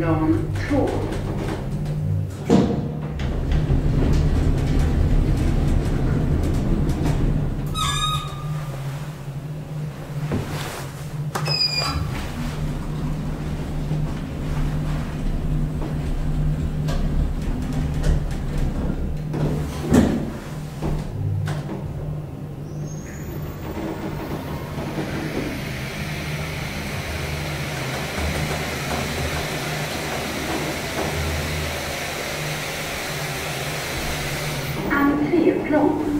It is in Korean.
long tour. Seglum.